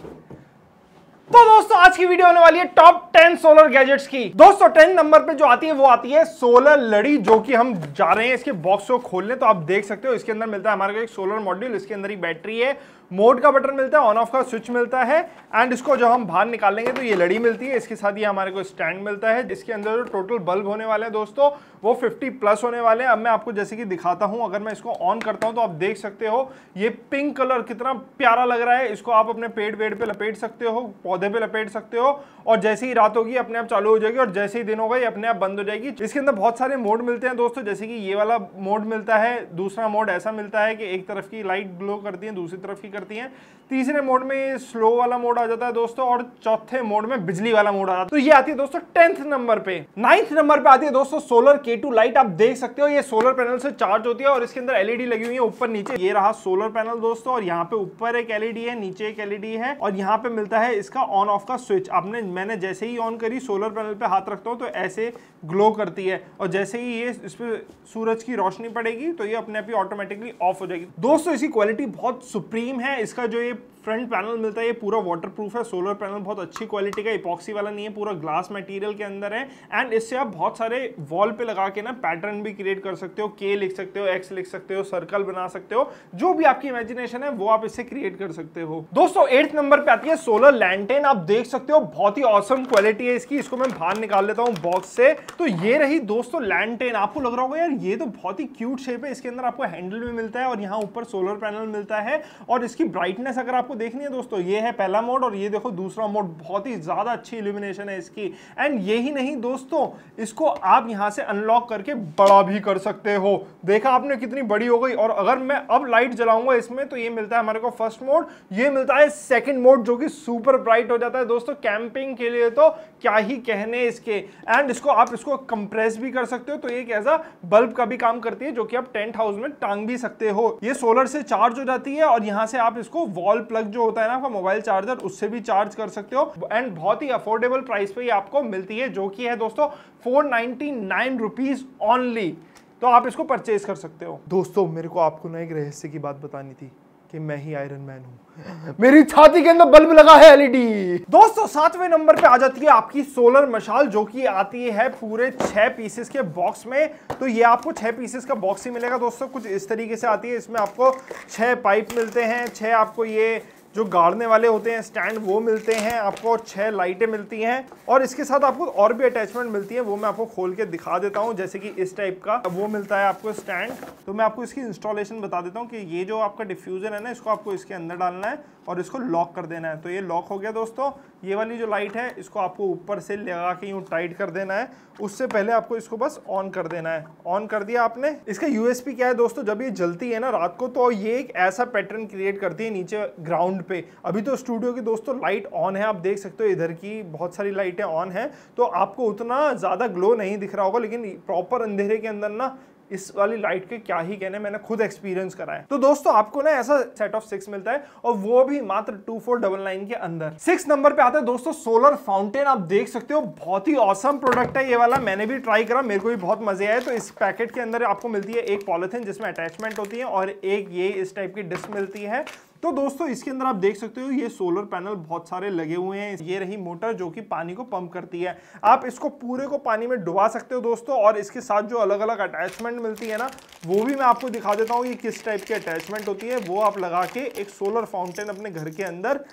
तो दोस्तों, आज की वीडियो होने वाली है टॉप 10 सोलर गैजेट्स की। दोस्तों टेन नंबर पे जो आती है, वो आती है सोलर लड़ी, जो कि हम जा रहे हैं इसके बॉक्स को खोलने। तो आप देख सकते हो, इसके अंदर मिलता है हमारे को एक सोलर मॉड्यूल इसके अंदर ही बैटरी है। मोड का बटन मिलता है ऑन ऑफ़ का स्विच मिलता है एंड इसको जब हम बाहर निकालेंगे तो ये लड़ी मिलती है। इसके साथ ये हमारे को स्टैंड मिलता है, जिसके अंदर जो टोटल बल्ब होने वाले हैं दोस्तों, वो 50 प्लस होने वाले हैं। अब मैं आपको जैसे कि दिखाता हूँ, अगर मैं इसको ऑन करता हूँ तो आप देख सकते हो, ये पिंक कलर कितना प्यारा लग रहा है। इसको आप अपने पेड़ वेड़ पे लपेट सकते हो, पौधे पे लपेट सकते हो, और जैसे ही रात होगी, अपने आप चालू हो जाएगी, और जैसे ही दिन होगा, ये अपने आप बंद हो जाएगी। इसके अंदर बहुत सारे मोड मिलते हैं दोस्तों, जैसे कि ये वाला मोड मिलता है, दूसरा मोड ऐसा मिलता है कि एक तरफ़ की लाइट ग्लो करती है, दूसरी तरफ़ की करती है। तीसरे मोड में स्लो वाला मोड आ जाता है दोस्तों और चौथे मोड में बिजली वाला मोड आ जाता है। तो ये आती है दोस्तों टेंथ नंबर पे। नाइन्थ नंबर पे आती है दोस्तों सोलर के टू लाइट आप देख सकते हो, ये सोलर पैनल से चार्ज होती है और इसके अंदर एलईडी लगी हुई है, ऊपर नीचे। ये रहा सोलर पैनल दोस्तों और यहाँ पे ऊपर एक एलईडी है, नीचे एक एलईडी है और यहाँ पे मिलता है इसका ऑन ऑफ़ का स्विच आपने, मैंने जैसे ही ऑन करी सोलर पैनल पे हाथ रखता हूँ तो ऐसे ग्लो करती है और जैसे ही ये इस पे सूरज की रोशनी पड़ेगी तो ये अपने आप ही ऑटोमेटिकली ऑफ़ हो जाएगी। दोस्तों इसकी क्वालिटी बहुत सुप्रीम है। इसका जो ये फ्रंट पैनल मिलता है, ये पूरा वाटर प्रूफ है सोलर पैनल बहुत अच्छी क्वालिटी का इपॉक्सी वाला नहीं है, पूरा ग्लास मटेरियल के अंदर है। एंड इससे आप बहुत सारे वॉल पे लगा के ना पैटर्न भी क्रिएट कर सकते हो के लिख सकते हो एक्स लिख सकते हो सर्कल बना सकते हो, जो भी आपकी इमेजिनेशन है, वो आप इससे क्रिएट कर सकते हो। दोस्तों एट्थ नंबर पे आती है सोलर लैंटेन आप देख सकते हो, बहुत ही औसम क्वालिटी है इसकी, इसको मैं बाहर निकाल लेता हूँ बॉक्स से। तो ये रही दोस्तों लैंटेन आपको लग रहा होगा, यार, ये तो बहुत ही क्यूट शेप है, इसके अंदर आपको हैंडल भी मिलता है और यहाँ ऊपर सोलर पैनल मिलता है और इसकी ब्राइटनेस अगर आपको देखनी है दोस्तों, ये है पहला मोड और ये देखो दूसरा मोड बहुत ही ज़्यादा अच्छी इल्यूमिनेशन है इसकी। एंड यही नहीं दोस्तों, इसको आप यहाँ से अनलॉक करके बड़ा भी कर सकते हो। देखा आपने कितनी बड़ी हो गई, और अगर मैं अब लाइट जलाऊँगा इसमें तो ये मिलता है हमारे को फ़र्स्ट मोड ये मिलता है सेकंड मोड जो कि सुपर ब्राइट हो जाता है। दोस्तों कैंपिंग के लिए तो क्या ही कहने इसके। एंड इसको आप इसको कंप्रेस भी कर सकते हो तो एक ऐसा बल्ब का भी काम करती है, जो कि आप टेंट हाउस में टांग भी सकते हो। ये सोलर से चार्ज हो जाती है, और यहाँ से आप इसको वॉल प्लग जो होता है ना आपका मोबाइल चार्जर उससे भी चार्ज कर सकते हो। एंड बहुत ही अफोर्डेबल प्राइस पे ये आपको मिलती है जो कि है दोस्तों four ninety nine rupees only तो आप इसको परचेज कर सकते हो। दोस्तों मेरे को आपको ना एक रहस्य की बात बतानी थी कि मैं ही आयरन मैन हूँ। मेरी छाती के अंदर बल्ब लगा है एलईडी दोस्तों सातवें नंबर पे आ जाती है आपकी सोलर मशाल जो कि आती है पूरे छह पीसेस के बॉक्स में। तो ये आपको छह पीसेस का बॉक्स ही मिलेगा दोस्तों। कुछ इस तरीके से आती है इसमें आपको छह पाइप मिलते हैं छह आपको ये जो गाड़ने वाले होते हैं स्टैंड वो मिलते हैं, आपको छह लाइटें मिलती हैं और इसके साथ आपको और भी अटैचमेंट मिलती है, वो मैं आपको खोल के दिखा देता हूँ, जैसे कि इस टाइप का। वो मिलता है आपको स्टैंड तो मैं आपको इसकी इंस्टॉलेशन बता देता हूँ कि ये जो आपका डिफ्यूज़र है ना, इसको आपको इसके अंदर डालना है और इसको लॉक कर देना है। तो ये लॉक हो गया दोस्तों। ये वाली जो लाइट है, इसको आपको ऊपर से लगा के यूँ टाइट कर देना है। उससे पहले आपको इसको बस ऑन कर देना है। ऑन कर दिया आपने। इसका यूएसपी क्या है दोस्तों? जब ये जलती है ना रात को तो ये एक ऐसा पैटर्न क्रिएट करती है नीचे ग्राउंड पे। अभी तो स्टूडियो की दोस्तों लाइट ऑन है, आप देख सकते हो, इधर की बहुत सारी लाइटें ऑन है। तो आपको उतना ज़्यादा ग्लो नहीं दिख रहा होगा, लेकिन प्रॉपर अंधेरे के अंदर ना, इस वाली लाइट के क्या ही कहने मैंने खुद एक्सपीरियंस करा है। तो दोस्तों, आपको ना ऐसा सेट ऑफ़ सिक्स मिलता है, और वो भी मात्र टू फोर डबल नाइन के अंदर। सिक्स नंबर पे आता है दोस्तों सोलर फाउंटेन आप देख सकते हो, बहुत ही औसम प्रोडक्ट है ये वाला, मैंने भी ट्राई करा, मेरे को भी बहुत मज़े आए। तो इस पैकेट के अंदर आपको मिलती है एक पॉलिथिन जिसमें अटैचमेंट होती है, और एक ये इस टाइप की डिस्क मिलती है। तो दोस्तों, इसके अंदर आप देख सकते हो, ये सोलर पैनल बहुत सारे लगे हुए हैं। ये रही मोटर जो कि पानी को पंप करती है। आप इसको पूरे को पानी में डुबा सकते हो दोस्तों और इसके साथ जो अलग अलग अटैचमेंट मिलती है ना, वो भी मैं आपको दिखा देता हूँ ये किस टाइप की अटैचमेंट होती है। वो आप लगा के एक सोलर फाउंटेन अपने घर के अंदर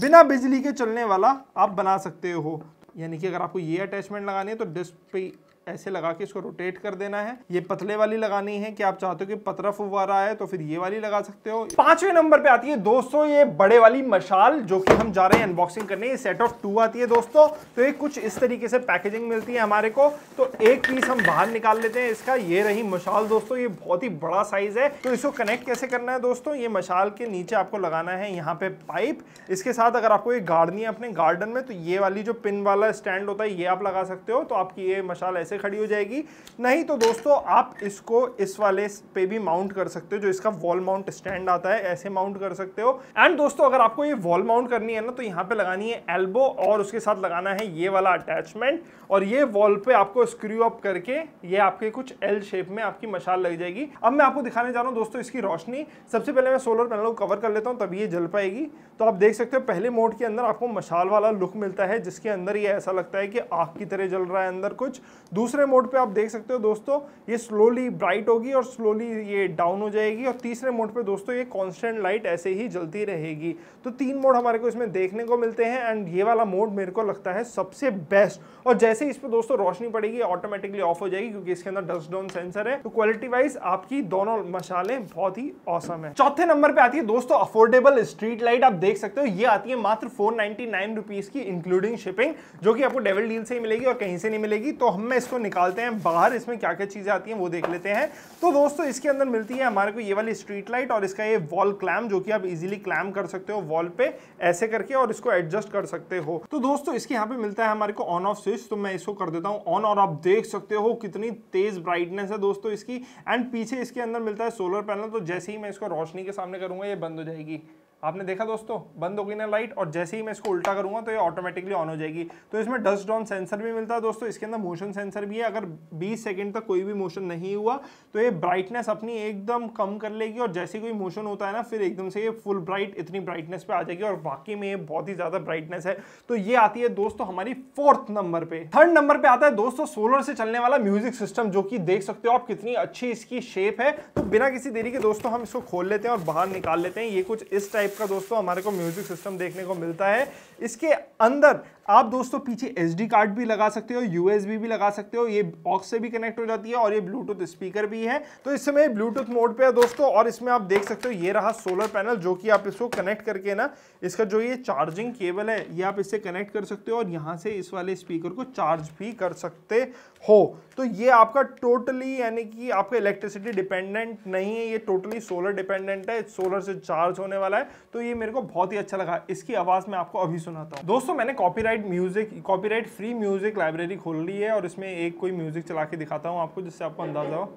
बिना बिजली के चलने वाला आप बना सकते हो। यानी कि अगर आपको ये अटैचमेंट लगानी है तो डिस्क पे ऐसे लगा के इसको रोटेट कर देना है। ये पतले वाली लगानी है, कि आप चाहते हो कि पतरा फुवारा है तो फिर ये वाली लगा सकते हो। पाँचवें नंबर पे आती है दोस्तों, ये बड़े वाली मशाल, जो कि हम जा रहे हैं अनबॉक्सिंग करने। ये सेट ऑफ़ टू आती है दोस्तों तो ये कुछ इस तरीके से पैकेजिंग मिलती है हमारे को। तो एक पीस हम बाहर निकाल लेते हैं इसका। ये रही मशाल दोस्तों, ये बहुत ही बड़ा साइज़ है। तो इसको कनेक्ट कैसे करना है दोस्तों? ये मशाल के नीचे आपको लगाना है यहाँ पे पाइप इसके साथ अगर आपको ये गाड़नी है अपने गार्डन में तो ये वाली जो पिन वाला स्टैंड होता है, ये आप लगा सकते हो। तो आपकी ये मशाल ऐसे ऐसे खड़ी हो जाएगी। नहीं तो दोस्तों, आप इसको इस वाले पे भी माउंट कर सकते हो, जो इसका वॉल माउंट स्टैंड आता है, ऐसे माउंट कर सकते हो। एंड दोस्तों, अगर आपको ये वॉल माउंट करनी है ना तो यहाँ पे लगानी है एल्बो और उसके साथ लगाना है ये वाला अटैचमेंट और ये वॉल पे आपको स्क्रू अप करके ये आपके कुछ एल शेप में आपकी मशाल लग जाएगी। अब मैं आपको दिखाने जा रहा हूँ दोस्तों, इसकी रोशनी। सबसे पहले मैं सोलर पैनल को कवर कर लेता हूँ, तभी ये जल पाएगी। तो आप देख सकते हो, पहले मोड के अंदर आपको मशाल वाला लुक मिलता है, जिसके अंदर ये ऐसा लगता है कि आग की तरह जल रहा है अंदर कुछ। दूसरे मोड पे आप देख सकते हो दोस्तों, ये स्लोली ब्राइट होगी और स्लोली ये डाउन हो जाएगी और तीसरे मोड पे दोस्तों ये कांस्टेंट लाइट ऐसे ही जलती रहेगी। तो तीन मोड हमारे को इसमें देखने को मिलते हैं एंड ये वाला मोड मेरे को लगता है सबसे बेस्ट और जैसे इस पर दोस्तों रोशनी पड़ेगी ऑटोमेटिकली ऑफ़ हो जाएगी क्योंकि इसके अंदर डस्ट डाउन सेंसर है। तो क्वालिटी वाइज आपकी दोनों मशालें बहुत ही औसम है। चौथे नंबर पे आती है दोस्तों अफोर्डेबल स्ट्रीट लाइट आप देख सकते हो, ये आती है मात्र फोर नाइन की इंक्लूडिंग शिपिंग जो कि आपको डेवल डील से ही मिलेगी और कहीं से नहीं मिलेगी। तो हम इसको निकालते हैं, बाहर इसमें क्या क्या चीज़ें आती हैं वो देख लेते हैं। तो दोस्तों, इसके अंदर मिलती है हमारे को ये वाली स्ट्रीट लाइट और इसका ये वॉल क्लैम जो कि आप इजीली क्लैम कर सकते हो वॉल पे, ऐसे करके और इसको एडजस्ट कर सकते हो। तो दोस्तों, इसके यहाँ पे मिलता है हमारे को ऑन ऑफ़ स्विच तो मैं इसको कर देता हूँ ऑन और आप देख सकते हो कितनी तेज ब्राइटनेस है दोस्तों इसकी। एंड पीछे इसके अंदर मिलता है सोलर पैनल तो जैसे ही मैं इसको रोशनी के सामने करूँगा, ये बंद हो जाएगी। आपने देखा दोस्तों, बंद हो गई ना लाइट और जैसे ही मैं इसको उल्टा करूँगा तो ये ऑटोमेटिकली ऑन हो जाएगी। तो इसमें डस्ट डाउन सेंसर भी मिलता है दोस्तों, इसके अंदर मोशन सेंसर भी है। अगर 20 सेकंड तक कोई भी मोशन नहीं हुआ तो ये ब्राइटनेस अपनी एकदम कम कर लेगी और जैसे कोई मोशन होता है ना, फिर एकदम से ये फुल ब्राइट इतनी ब्राइटनेस पे आ जाएगी और बाकी में ये बहुत ही ज़्यादा ब्राइटनेस है। तो ये आती है दोस्तों हमारी फोर्थ नंबर पे। थर्ड नंबर पर आता है दोस्तों सोलर से चलने वाला म्यूज़िक सिस्टम जो कि देख सकते हो आप कितनी अच्छी इसकी शेप है। तो बिना किसी देरी के दोस्तों हम इसको खोल लेते हैं और बाहर निकाल लेते हैं। ये कुछ इस टाइप का दोस्तों हमारे को म्यूज़िक सिस्टम देखने को मिलता है। इसके अंदर आप दोस्तों पीछे एसडी कार्ड भी लगा सकते हो यूएसबी भी लगा सकते हो, ये बॉक्स से भी कनेक्ट हो जाती है और ये ब्लूटूथ स्पीकर भी है। तो इस समय ब्लूटूथ मोड पे है दोस्तों और इसमें आप देख सकते हो, ये रहा सोलर पैनल जो कि आप इसको कनेक्ट करके ना, इसका जो ये चार्जिंग केबल है, ये आप इससे कनेक्ट कर सकते हो और यहाँ से इस वाले स्पीकर को चार्ज भी कर सकते हो। तो ये आपका टोटली यानी कि आपका इलेक्ट्रिसिटी डिपेंडेंट नहीं है, ये टोटली सोलर डिपेंडेंट है सोलर से चार्ज होने वाला है। तो ये मेरे को बहुत ही अच्छा लगा, इसकी आवाज़ मैं आपको अभी सुनाता हूँ। दोस्तों मैंने copyright music copyright free music library खोल ली है और इसमें एक कोई म्यूज़िक चला के दिखाता हूँ आपको जिससे आपको अंदाज़ा हो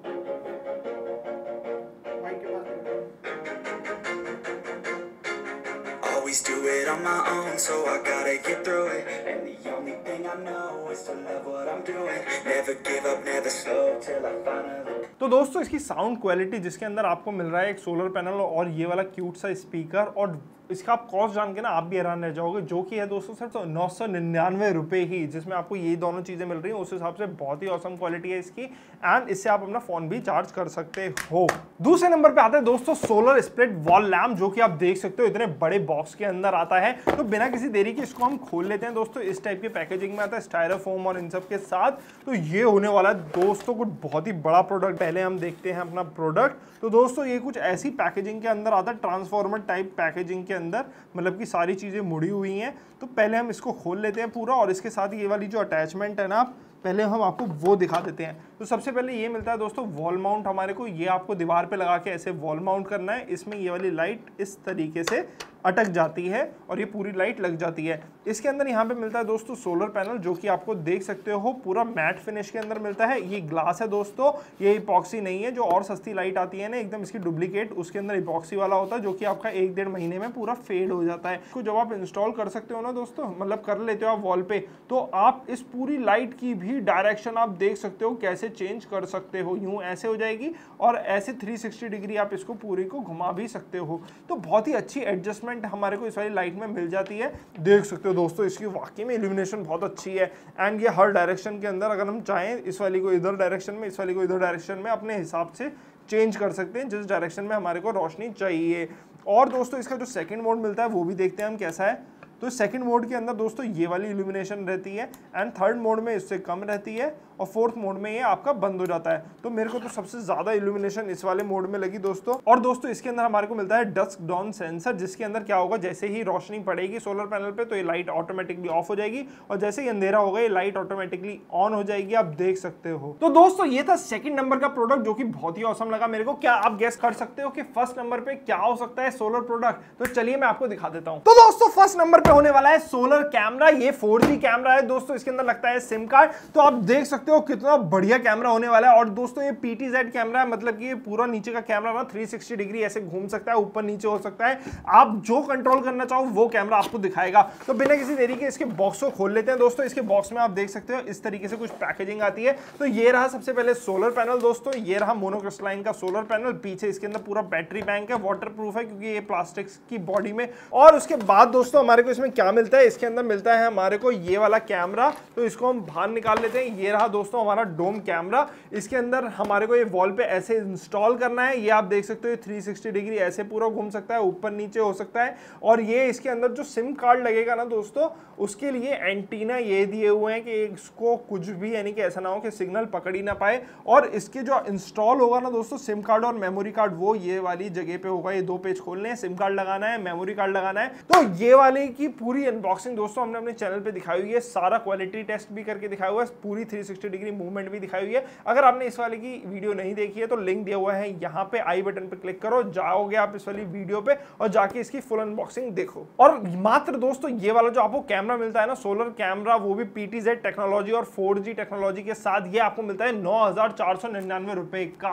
Always do it on my own, so I gotta get through it. And the only thing I know is to love what I'm doing. Never give up, never slow till I finally. तो दोस्तों इसकी sound quality जिसके अंदर आपको मिल रहा है एक solar panel और ये वाला क्यूट सा स्पीकर और इसका आप कॉस्ट जान के ना, आप भी हैरान रह जाओगे। जो कि है दोस्तों, सिर्फ़ नौ सौ निन्यानवे रुपए ही, जिसमें आपको ये दोनों चीज़ें मिल रही हैं, उस हिसाब से बहुत ही औसम क्वालिटी है इसकी। एंड इससे आप अपना फ़ोन भी चार्ज कर सकते हो। दूसरे नंबर पे आता है दोस्तों सोलर स्प्लिट वॉल लैम्प जो कि आप देख सकते हो, इतने बड़े बॉक्स के अंदर आता है। तो बिना किसी देरी के इसको हम खोल लेते हैं दोस्तों, इस टाइप के पैकेजिंग में आता है स्टायरोफोम और इन सब के साथ। तो ये होने वाला है दोस्तों, कुछ बहुत ही बड़ा प्रोडक्ट पहले हम देखते हैं अपना प्रोडक्ट तो दोस्तों, ये कुछ ऐसी पैकेजिंग के अंदर आता है ट्रांसफॉर्मर टाइप पैकेजिंग के अंदर मतलब कि सारी चीज़ें मुड़ी हुई हैं तो पहले हम इसको खोल लेते हैं पूरा और इसके साथ ये वाली जो अटैचमेंट है ना, आप पहले हम आपको वो दिखा देते हैं। तो सबसे पहले ये मिलता है दोस्तों वॉल माउंट हमारे को, ये आपको दीवार पे लगा के ऐसे वॉल माउंट करना है। इसमें ये वाली लाइट इस तरीके से अटक जाती है और ये पूरी लाइट लग जाती है। इसके अंदर यहाँ पे मिलता है दोस्तों सोलर पैनल जो कि आपको देख सकते हो, पूरा मैट फिनिश के अंदर मिलता है। ये ग्लास है दोस्तों, ये इपॉक्सी नहीं है, जो और सस्ती लाइट आती है ना, एकदम इसकी डुप्लीकेट उसके अंदर इपॉक्सी वाला होता है, जो कि आपका एक डेढ़ महीने में पूरा फेड हो जाता है। तो जब आप इंस्टॉल कर सकते हो ना दोस्तों मतलब कर लेते हो आप वॉल पे तो आप इस पूरी लाइट की भी डायरेक्शन आप देख सकते हो, कैसे चेंज कर सकते हो, यूँ ऐसे हो जाएगी और ऐसे 360 डिग्री आप इसको पूरी को घुमा भी सकते हो। तो बहुत ही अच्छी एडजस्टमेंट हमारे को इस वाली लाइट में मिल जाती है। देख सकते हो दोस्तों, इसकी वाकई में इल्यूमिनेशन बहुत अच्छी है। एंड ये हर डायरेक्शन के अंदर अगर हम चाहें, इस वाली को इधर डायरेक्शन में, इस वाली को इधर डायरेक्शन में अपने हिसाब से चेंज कर सकते हैं, जिस डायरेक्शन में हमारे को रोशनी चाहिए। और दोस्तों, इसका जो सेकंड मोड मिलता है, वो भी देखते हैं हम कैसा है। तो सेकंड मोड के अंदर दोस्तों, ये वाली इल्यूमिनेशन रहती है। एंड थर्ड मोड में इससे कम रहती है। और फोर्थ मोड में ये आपका बंद हो जाता है। तो मेरे को तो सबसे ज़्यादा इल्यूमिनेशन इस वाले मोड में लगी दोस्तों। और दोस्तों, इसके अंदर हमारे को मिलता है डस्क डॉन सेंसर जिसके अंदर क्या होगा, जैसे ही रोशनी पड़ेगी सोलर पैनल पे तो ये लाइट ऑटोमेटिकली ऑफ़ हो जाएगी। और जैसे ही अंधेरा होगा, ये लाइट ऑटोमेटिकली ऑन हो जाएगी, आप देख सकते हो। तो दोस्तों, ये था सेकंड नंबर का प्रोडक्ट जो कि बहुत ही औसम लगा मेरे को। क्या आप गेस कर सकते हो कि फ़र्स्ट नंबर पे क्या हो सकता है सोलर प्रोडक्ट तो चलिए मैं आपको दिखा देता हूँ। तो दोस्तों फ़र्स्ट नंबर पे होने वाला है सोलर कैमरा ये फोर कैमरा है दोस्तों, इसके अंदर लगता है सिम कार्ड तो आप देख सकते सकते हो कितना बढ़िया कैमरा होने वाला है। और दोस्तों, ये पीटीजेड कैमरा है मतलब कि ये पूरा नीचे का कैमरा ना 360 डिग्री ऐसे घूम सकता है, ऊपर नीचे हो सकता है। आप जो कंट्रोल करना चाहो, वो कैमरा आपको दिखाएगा। तो बिना किसी देरी के इसके बॉक्स को खोल लेते हैं दोस्तों। इसके बॉक्स में आप देख सकते हो, इस तरीके से कुछ पैकेजिंग आती है। तो ये रहा सबसे पहले सोलर पैनल दोस्तों। ये रहा मोनोक्रिस्टलाइन का सोलर पैनल पीछे इसके अंदर पूरा बैटरी बैंक है वाटर है, क्योंकि ये प्लास्टिक की बॉडी में। और उसके बाद दोस्तों, हमारे को इसमें क्या मिलता है? इसके अंदर मिलता है हमारे को ये वाला कैमरा तो इसको हम बाहर निकाल लेते हैं। ये रहा दोस्तों, हमारा डोम कैमरा। इसके अंदर हमारे को ये वॉल पे ऐसे इंस्टॉल करना है। ये आप देख सकते हो थ्री सिक्सटी डिग्री ऐसे पूरा घूम सकता है, ऊपर नीचे हो सकता है। और ये इसके अंदर जो सिम कार्ड लगेगा ना दोस्तों, उसके लिए एंटीना ये दिए हुए हैं कि इसको कुछ भी, यानी कि ऐसा ना हो कि सिग्नल पकड़ ही ना पाए। और इसके जो इंस्टॉल होगा ना दोस्तों, सिम कार्ड और मेमोरी कार्ड, वो ये वाली जगह पे होगा। ये दो पेज खोलने हैं, सिम कार्ड लगाना है, मेमोरी कार्ड लगाना है। तो ये वाले की पूरी अनबॉक्सिंग दोस्तों, हमने अपने चैनल पे दिखाई हुई है। सारा क्वालिटी टेस्ट भी करके दिखाया हुआ है। पूरी 360 डिग्री मूवमेंट भी दिखाई हुई है। अगर आपने इस वाले की वीडियो नहीं देखी है तो लिंक दिया हुआ है यहाँ पे आई बटन पे क्लिक करो, जाओगे आप इस वाली वीडियो पे और जाके इसकी फुल अनबॉक्सिंग देखो। और मात्र दोस्तों, ये वाला जो आपको कैमरा मिलता है ना सोलर कैमरा वो भी पीटीजेड टेक्नोलॉजी और फोर टेक्नोलॉजी के साथ ये आपको मिलता है नौ रुपए का।